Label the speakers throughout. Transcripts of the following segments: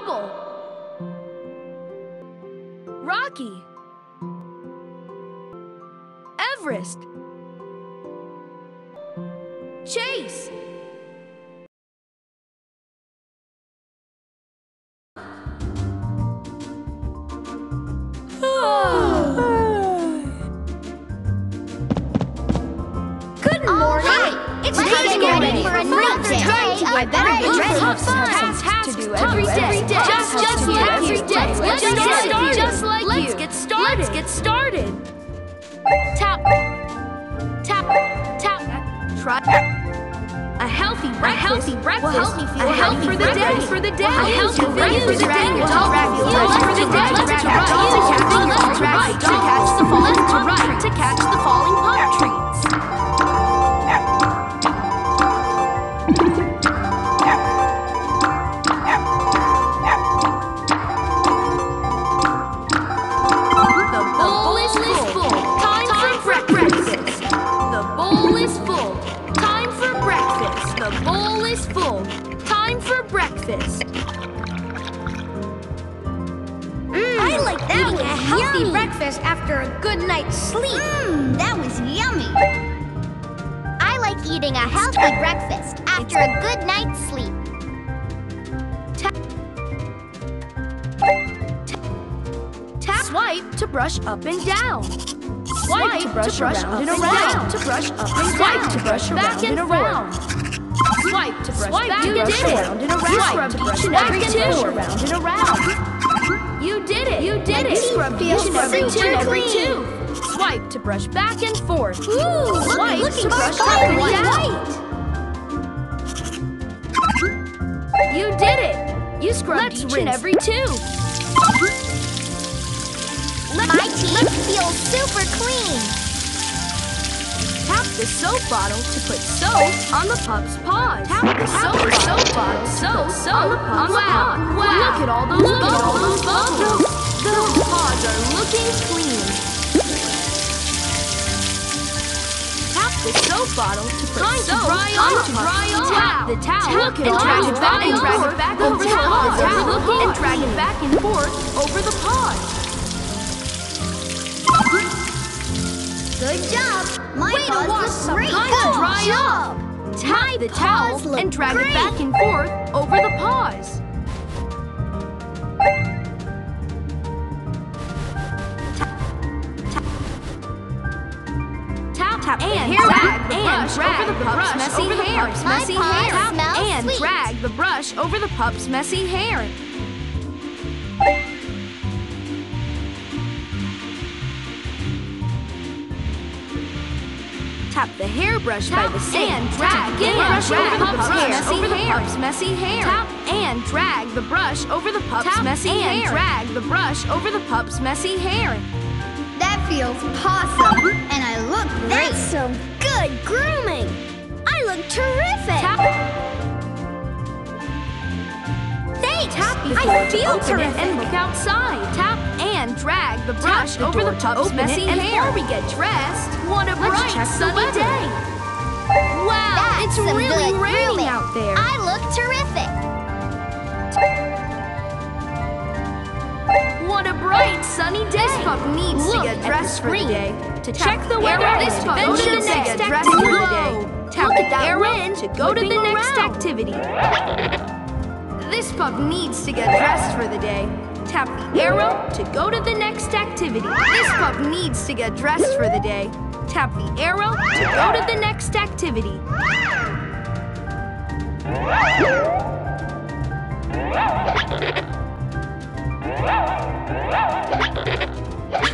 Speaker 1: Rubble. Rocky. Everest. Chase. Try. A healthy breakfast. A healthy breakfast
Speaker 2: will help me feel
Speaker 1: a healthy for the day. For the day. A healthy breakfast for the day. Will
Speaker 2: to
Speaker 1: help feel
Speaker 2: lunch for the day. Left to right, to catch the falling trees.
Speaker 1: to catch the falling Left to right to catch the falling palm trees. Breakfast
Speaker 2: after a good night's sleep.
Speaker 3: Mmm, that was yummy. I like eating a healthy breakfast after a good night's sleep.
Speaker 1: Tap swipe to brush up and down. Swipe to brush, around and around. To brush up and down. to brush back and around. Swipe to brush back and brush around and around. Swipe to brush back and around and around. You did it. You did it. Scrub each and every tooth. Every tooth. Swipe to brush back and forth.
Speaker 3: Ooh, look,
Speaker 1: Swipe
Speaker 3: looking
Speaker 1: to brush up and
Speaker 3: white.
Speaker 1: down. You did it. You scrubbed each and every tooth.
Speaker 3: My teeth feel super clean.
Speaker 1: Tap the soap bottle to put soap on the pup's paws. Tap the soap, soap bottle, soap, soap on the pup's wow. Wow! Look at all those
Speaker 3: Look at
Speaker 1: bubbles.
Speaker 3: all those bubbles.
Speaker 1: Those paws are looking clean. Tap the soap bottle to put
Speaker 3: Time to
Speaker 1: soap
Speaker 3: dry
Speaker 1: on the
Speaker 3: Dry off.
Speaker 1: Tap the towel
Speaker 3: at
Speaker 1: and drag it back and drag it back over the
Speaker 3: paws
Speaker 1: paws. And drag it back and forth over the paws.
Speaker 3: Good job. My
Speaker 2: Way to
Speaker 3: paws
Speaker 2: wash
Speaker 3: look
Speaker 2: some
Speaker 3: great. Good
Speaker 1: to dry
Speaker 3: job.
Speaker 1: up. Tap the towel and drag
Speaker 3: great.
Speaker 1: it back and forth over the paws. Tap, tap and drag the brush over the pup's messy hair.
Speaker 3: My
Speaker 1: Messy hair. And drag the brush over the pup's messy hair. Tap the hairbrush by the sand. Drag the brush over the pup's messy over the pup's messy hair. Tap and drag the brush over the pup's messy hair. And drag the brush over the pup's messy hair.
Speaker 3: That feels awesome. And I look great.
Speaker 2: That's some good grooming. I look terrific.
Speaker 1: Tap.
Speaker 2: Thanks.
Speaker 1: Tap
Speaker 2: I feel terrific.
Speaker 1: and look outside. Tap and drag the brush
Speaker 2: the
Speaker 1: over the pup's messy
Speaker 2: hair. and
Speaker 1: hair.
Speaker 2: before
Speaker 1: we get dressed, what a
Speaker 2: Let's
Speaker 1: bright sunny day. Wow,
Speaker 3: That's
Speaker 1: it's really raining out there.
Speaker 3: I look terrific.
Speaker 1: What a bright sunny day! This pup needs
Speaker 2: Look
Speaker 1: to get dressed for the day. To
Speaker 2: Check the
Speaker 1: the
Speaker 2: weather this pup needs to get dressed for the day.
Speaker 1: Tap the arrow to go to the next
Speaker 2: around.
Speaker 1: activity. This pup needs to get dressed for the day. Tap the arrow to go to the next activity. This pup needs to get dressed for the day. Tap the arrow to go to the next activity.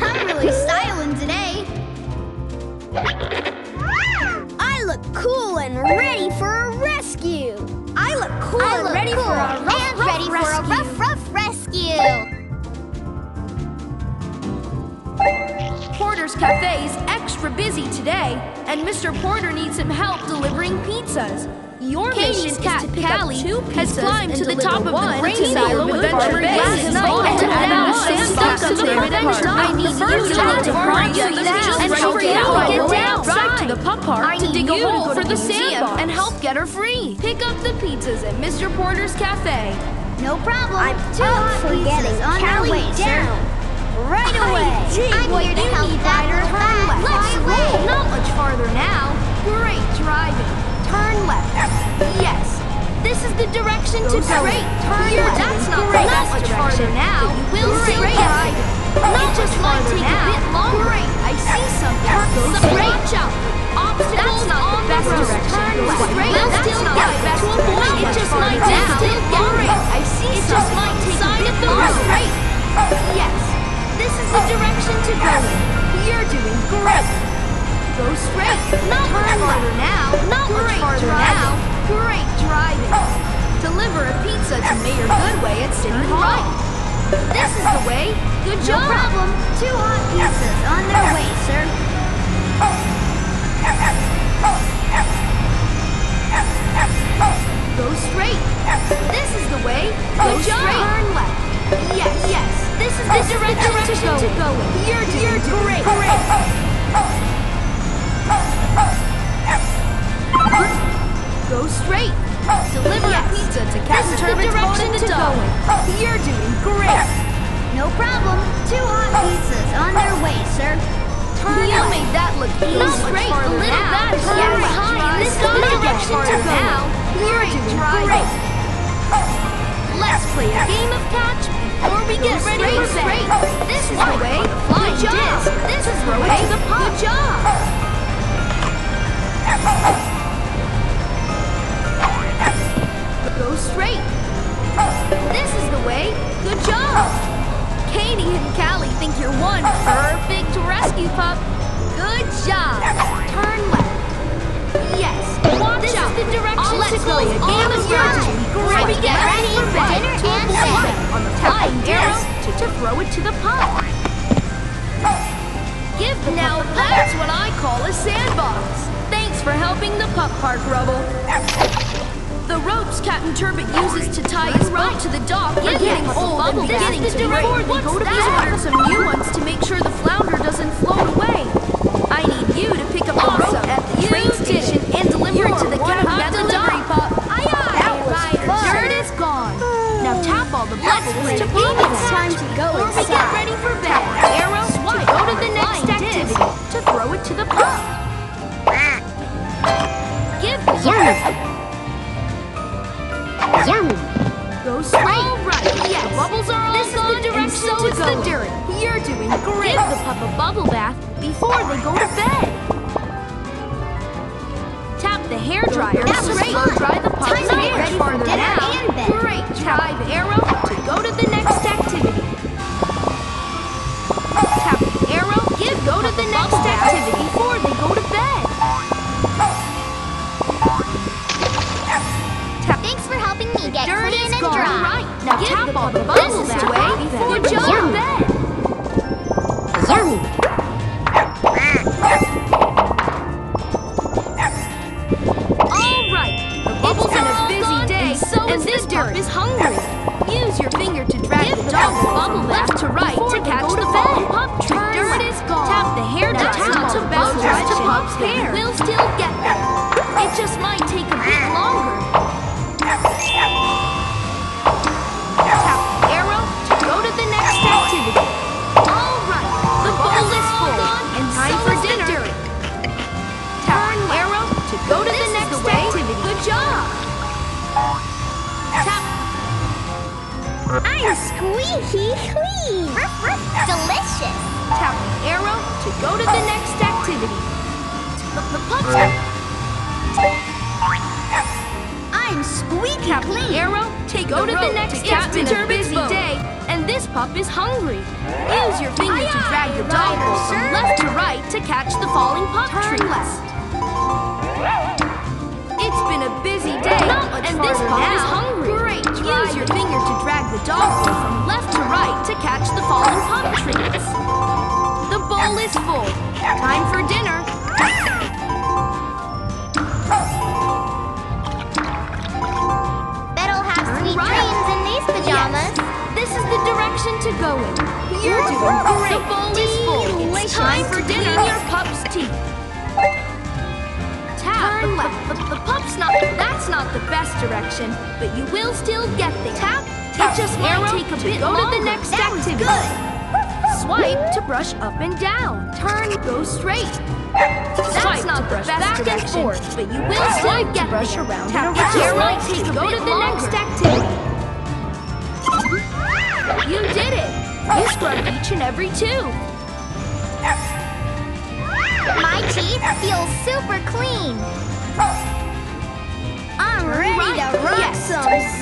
Speaker 3: I'm really styling today.
Speaker 2: I look cool and ready for a rescue. I look cool
Speaker 3: I
Speaker 2: and
Speaker 3: look
Speaker 2: ready
Speaker 3: cool
Speaker 2: for a rough,
Speaker 3: and
Speaker 2: rough
Speaker 3: ready for a
Speaker 2: rescue.
Speaker 3: rough, rough rescue.
Speaker 1: Porter's Cafe is extra busy today, and Mr. Porter needs some help delivering pizzas. Your
Speaker 2: Katie's
Speaker 1: Katie's
Speaker 2: cat
Speaker 1: cat,
Speaker 2: pick up
Speaker 1: Callie,
Speaker 2: two
Speaker 1: has
Speaker 2: pizzas
Speaker 1: climbed
Speaker 2: and
Speaker 1: to the
Speaker 2: deliver
Speaker 1: top of
Speaker 2: one
Speaker 1: the grain
Speaker 2: to
Speaker 1: silo
Speaker 2: Silo
Speaker 1: with
Speaker 2: Adventure
Speaker 1: Adventure
Speaker 2: Base
Speaker 1: Base
Speaker 2: and
Speaker 1: and
Speaker 2: all
Speaker 1: and
Speaker 2: to
Speaker 1: now
Speaker 2: now
Speaker 1: stand
Speaker 2: stand
Speaker 1: up
Speaker 2: stuck
Speaker 1: to
Speaker 2: to
Speaker 1: the
Speaker 2: the
Speaker 1: revenge
Speaker 2: part.
Speaker 1: I need
Speaker 2: The
Speaker 1: you
Speaker 2: first
Speaker 1: to
Speaker 2: job
Speaker 1: to
Speaker 2: to
Speaker 1: hurry
Speaker 2: run
Speaker 1: up
Speaker 2: to
Speaker 1: the
Speaker 2: the
Speaker 1: house
Speaker 2: house
Speaker 1: and
Speaker 2: and
Speaker 1: help
Speaker 2: help
Speaker 1: Callie
Speaker 2: Callie
Speaker 1: get
Speaker 2: go
Speaker 1: down.
Speaker 2: outside.
Speaker 1: Drive to the pup park
Speaker 2: I
Speaker 1: to
Speaker 2: need
Speaker 1: dig a
Speaker 2: you to
Speaker 1: hole
Speaker 2: go
Speaker 1: for
Speaker 2: to
Speaker 1: the
Speaker 2: the
Speaker 1: sandbox
Speaker 2: sandbox.
Speaker 1: and help get her free. Pick up the pizzas at Mr. Porter's Cafe.
Speaker 3: No problem.
Speaker 2: I'm
Speaker 3: Two
Speaker 2: up
Speaker 3: hot
Speaker 2: for
Speaker 3: pizzas
Speaker 2: getting
Speaker 3: on their
Speaker 2: Callie
Speaker 3: way, sir.
Speaker 2: down. Right away.
Speaker 3: I'm here to help
Speaker 1: Ryder. Turn left. Let's roll. Not much farther now. Great driving. Turn left. Yes. This is the direction to go. Straight. Turn
Speaker 2: You're
Speaker 1: left. That's not
Speaker 2: great. Not much farther
Speaker 1: now. We'll see
Speaker 2: straight.
Speaker 1: driving. It just might take
Speaker 2: now.
Speaker 1: a bit longer. Great. I see something. Some-. Watch out. Obstacles
Speaker 2: That's not the best direction.
Speaker 1: Turn left. We'll
Speaker 2: That's
Speaker 1: still
Speaker 2: not the best
Speaker 1: to avoid it. Just
Speaker 2: great.
Speaker 1: Go straight. Not much farther now. Not
Speaker 2: Great
Speaker 1: farther
Speaker 2: driving.
Speaker 1: now. Great driving. Oh. Deliver a pizza to Mayor Goodway at City Hall. This is the way. Good job!
Speaker 3: No problem. Two hot pizzas on their way, sir. Oh. Oh.
Speaker 1: Go straight. This is the way. Go
Speaker 3: Good job.
Speaker 1: straight. This is the direction, to, go. in. You're doing great. Go straight. Deliver a pizza to Captain Turbot's direction to go. You're doing great.
Speaker 3: No problem. Two hot pizzas on their way, sir.
Speaker 1: Turn you made that look easy.
Speaker 3: Not
Speaker 1: straight. A little
Speaker 3: now.
Speaker 1: that is
Speaker 3: Turn
Speaker 1: very
Speaker 3: left.
Speaker 1: high. This is the direction to go.
Speaker 3: now.
Speaker 1: You're doing great. Let's play a game of catch before we get ready for bed. This
Speaker 3: to,
Speaker 1: throw it to the pup. Give the now that's what I call a sandbox. Thanks for helping the pup park, Rubble. The ropes Captain Turbot uses to tie his boat to the dock are getting old and beginning
Speaker 3: to
Speaker 1: break.
Speaker 3: Go to
Speaker 1: These are some new ones to make sure the flounder doesn't float away. I need you to pick up the rope
Speaker 2: It's time to go
Speaker 1: Before we get ready for bed. Arrow. To go to the next activity to throw it to the pup. Give the
Speaker 2: Yum. Yum.
Speaker 1: Go straight. All right. Yes. The bubbles are all
Speaker 3: This is the direction
Speaker 1: so
Speaker 3: to
Speaker 1: is
Speaker 3: go
Speaker 1: the dirt. You're doing great. Give the pup a bubble bath before they go to bed. Tap the hair dryer
Speaker 3: That
Speaker 1: to
Speaker 3: was
Speaker 1: slow
Speaker 3: fun.
Speaker 1: dry the pup's
Speaker 3: Time to get
Speaker 1: hair.
Speaker 3: ready for dinner and bed.
Speaker 1: Great. Drive arrow to the next activity before they go to bed.
Speaker 3: Thanks for helping me get clean and dry.
Speaker 1: Right. Now
Speaker 3: Give
Speaker 1: tap
Speaker 3: the
Speaker 1: all the
Speaker 3: bubble bath.
Speaker 2: I'm squeaky clean.
Speaker 3: Delicious.
Speaker 1: tap the arrow to go to the next activity. The, the
Speaker 3: I'm squeaky
Speaker 1: tap
Speaker 3: clean.
Speaker 1: arrow take go to the next
Speaker 3: Captain
Speaker 1: It's been a busy day, and this pup is hungry. Use your finger to drag the dog bowl from left to right to catch the falling pup
Speaker 3: Turn
Speaker 1: treats.
Speaker 3: left.
Speaker 1: It's been a busy day, and this pup is hungry. Use your finger to drag the dog bowl from left to right to catch the falling pup treats. The bowl is full. Time for dinner.
Speaker 3: Bet I'll have
Speaker 1: Turn
Speaker 3: sweet
Speaker 1: right.
Speaker 3: dreams in these pajamas.
Speaker 1: Yes, this is the direction to go in. You're doing great. The bowl is full. It's time for dinner. The. The, the, the pup's not. That's not the best direction, but you will still get there. Tap. Tap it just might take a bit go longer. to the next
Speaker 2: that
Speaker 1: activity.
Speaker 2: good.
Speaker 1: Swipe to brush up and down. Turn, go straight. That's
Speaker 2: Swipe
Speaker 1: not
Speaker 2: to brush
Speaker 1: back
Speaker 2: best
Speaker 1: and
Speaker 2: direction,
Speaker 1: forth, but you will swipe to brush around
Speaker 2: Tap
Speaker 1: and around. Arrow,
Speaker 2: might
Speaker 1: take
Speaker 2: a
Speaker 1: go
Speaker 2: bit
Speaker 1: to the next
Speaker 2: longer.
Speaker 1: activity. You did it. You scrubbed each and every tooth.
Speaker 3: My teeth feel super clean.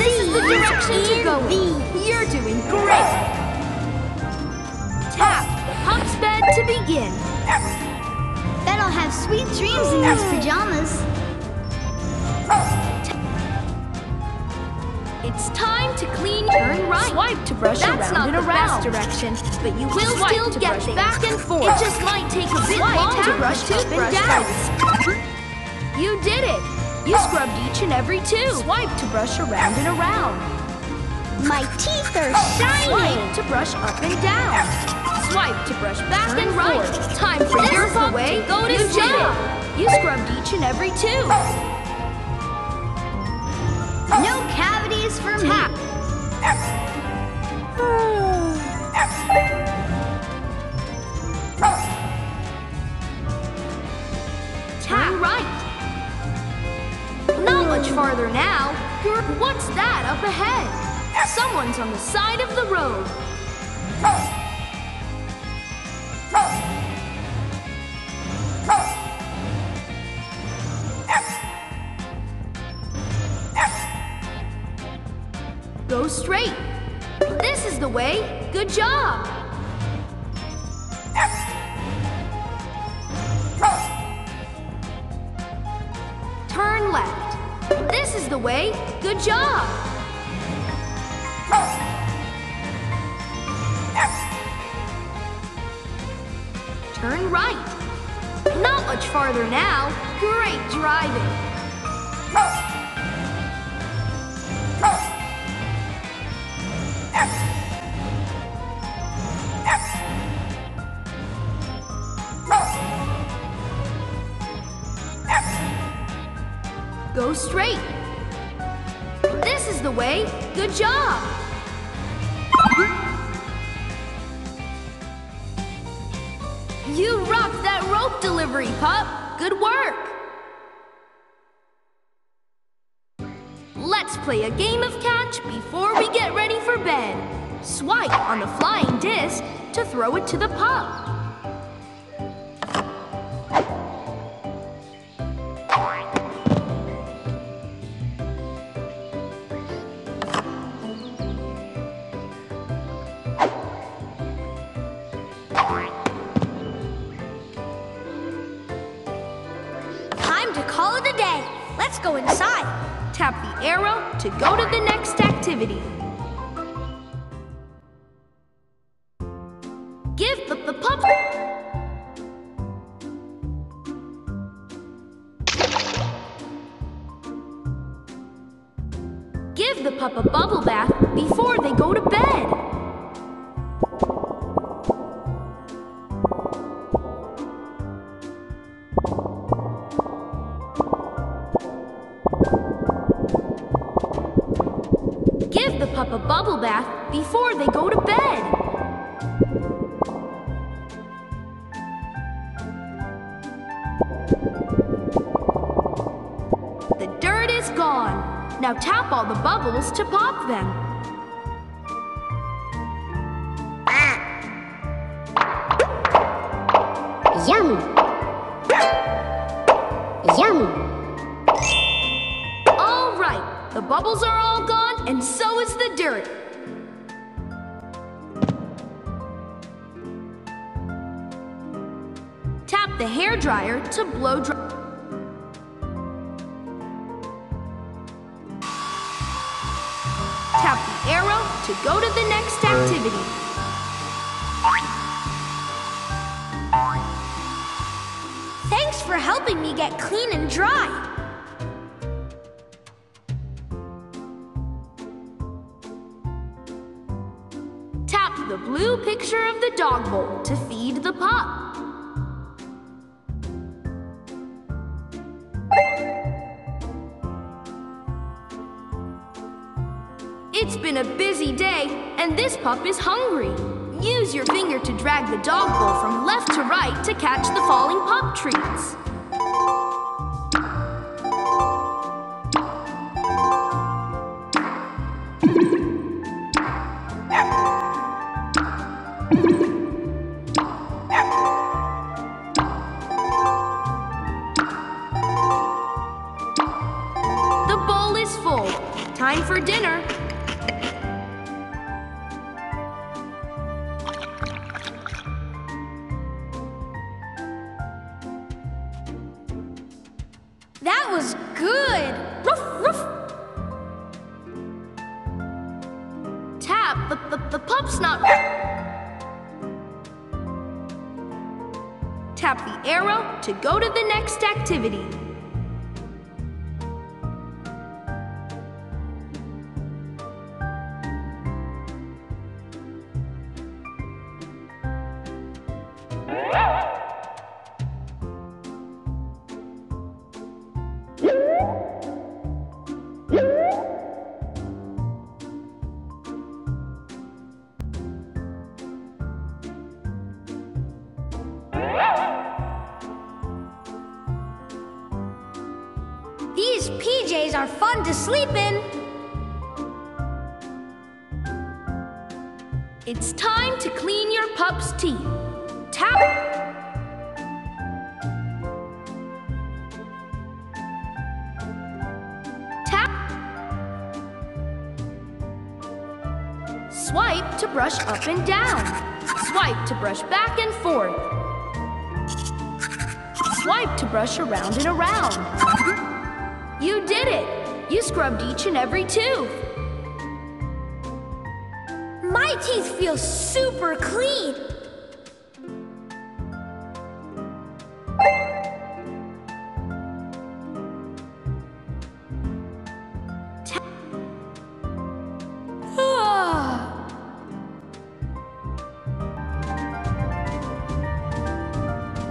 Speaker 1: This is the direction to go in. You're doing great. Tap the pup's bed to begin.
Speaker 3: Bet I'll have sweet dreams in these pajamas.
Speaker 1: It's time to clean. Turn right. Swipe to brush
Speaker 2: That's
Speaker 1: around
Speaker 2: not the
Speaker 1: around.
Speaker 2: best direction,
Speaker 1: but you will
Speaker 2: Swipe
Speaker 1: still get things.
Speaker 2: back and forth.
Speaker 1: It just might take a bit
Speaker 2: Swipe
Speaker 1: longer
Speaker 2: to
Speaker 1: brush up and down. You did it. You scrubbed each and every tooth. Swipe to brush around and around.
Speaker 3: My teeth are
Speaker 1: Swipe
Speaker 3: shining.
Speaker 1: to brush up and down. Swipe to brush back
Speaker 2: Turn
Speaker 1: and
Speaker 2: right.
Speaker 1: forth. Time for
Speaker 2: This
Speaker 1: your pup
Speaker 2: way.
Speaker 1: to go to
Speaker 2: You.
Speaker 1: You scrubbed each and every tooth.
Speaker 3: No cavities for me.
Speaker 1: Tap. Turn right. Farther now. What's that up ahead? Someone's on the side of the road. Go straight. This is the way. Good job. Turn right. Not much farther now. Great driving. Go straight. This is the way. Good job. You rocked that rope delivery, pup. Good work. Let's play a game of catch before we get ready for bed. Swipe on the flying disc to throw it to the pup.
Speaker 2: Time to call it a day. Let's go inside.
Speaker 1: Tap the arrow to go to the next activity. The pup a bubble bath before they go to bed. The dirt is gone. Now tap all the bubbles to pop them. All gone, and so is the dirt. Tap the hair dryer to blow dry. Tap the arrow to go to the next activity.
Speaker 2: Thanks for helping me get clean and dry.
Speaker 1: The blue picture of the dog bowl to feed the pup. It's been a busy day, and this pup is hungry. Use your finger to drag the dog bowl from left to right to catch the falling pup treats. Arrow to go to the next activity.
Speaker 2: These PJs are fun to sleep in.
Speaker 1: It's time to clean your pup's teeth. Tap. Tap. Swipe to brush up and down. Swipe to brush back and forth. Swipe to brush around and around. You did it! You scrubbed each and every tooth.
Speaker 2: My teeth feel super clean.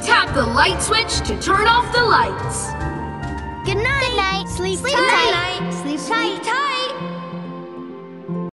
Speaker 1: Tap the light switch to turn off the lights.
Speaker 2: Sleep,
Speaker 3: Sleep
Speaker 2: tight.
Speaker 3: tight.
Speaker 2: Sleep, Sleep tight.